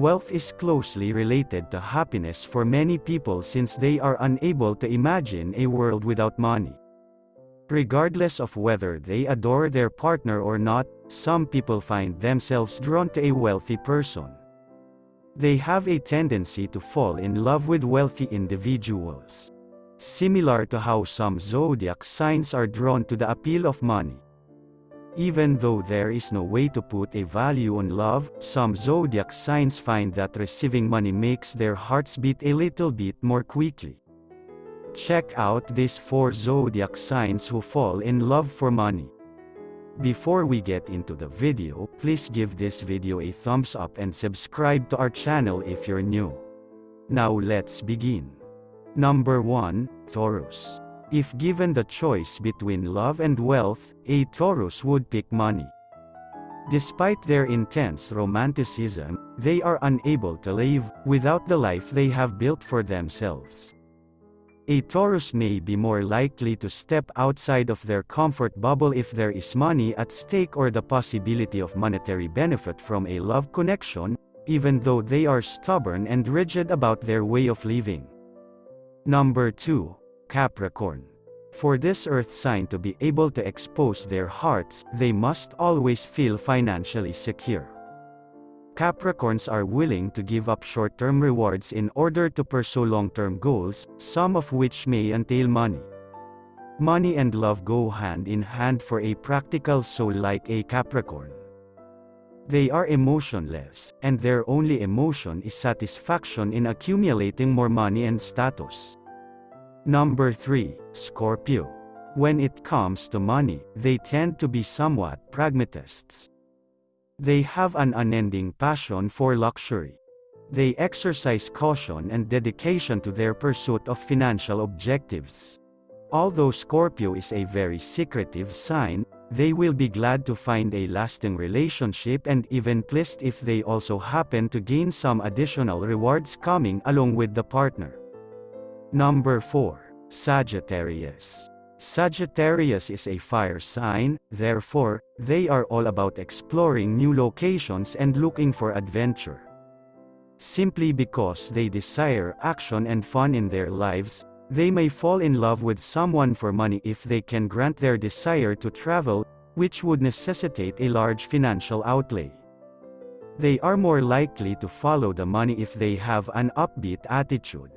Wealth is closely related to happiness for many people since they are unable to imagine a world without money. Regardless of whether they adore their partner or not, some people find themselves drawn to a wealthy person. They have a tendency to fall in love with wealthy individuals. Similar to how some zodiac signs are drawn to the appeal of money. Even though there is no way to put a value on love, some zodiac signs find that receiving money makes their hearts beat a little bit more quickly. Check out these four zodiac signs who fall in love for money. Before we get into the video, please give this video a thumbs up and subscribe to our channel if you're new. Now let's begin. Number 1, Taurus. If given the choice between love and wealth, a Taurus would pick money. Despite their intense romanticism, they are unable to live without the life they have built for themselves. A Taurus may be more likely to step outside of their comfort bubble if there is money at stake or the possibility of monetary benefit from a love connection, even though they are stubborn and rigid about their way of living. Number 2. Capricorn. For this earth sign to be able to expose their hearts, they must always feel financially secure. Capricorns are willing to give up short-term rewards in order to pursue long-term goals, some of which may entail money. Money and love go hand in hand for a practical soul like a Capricorn. They are emotionless, and their only emotion is satisfaction in accumulating more money and status. Number 3. Scorpio. When it comes to money, they tend to be somewhat pragmatists. They have an unending passion for luxury. They exercise caution and dedication to their pursuit of financial objectives. Although Scorpio is a very secretive sign, they will be glad to find a lasting relationship and even pleased if they also happen to gain some additional rewards coming along with the partner. Number 4. Sagittarius. Sagittarius is a fire sign, therefore, they are all about exploring new locations and looking for adventure. Simply because they desire action and fun in their lives, they may fall in love with someone for money if they can grant their desire to travel, which would necessitate a large financial outlay. They are more likely to follow the money if they have an upbeat attitude.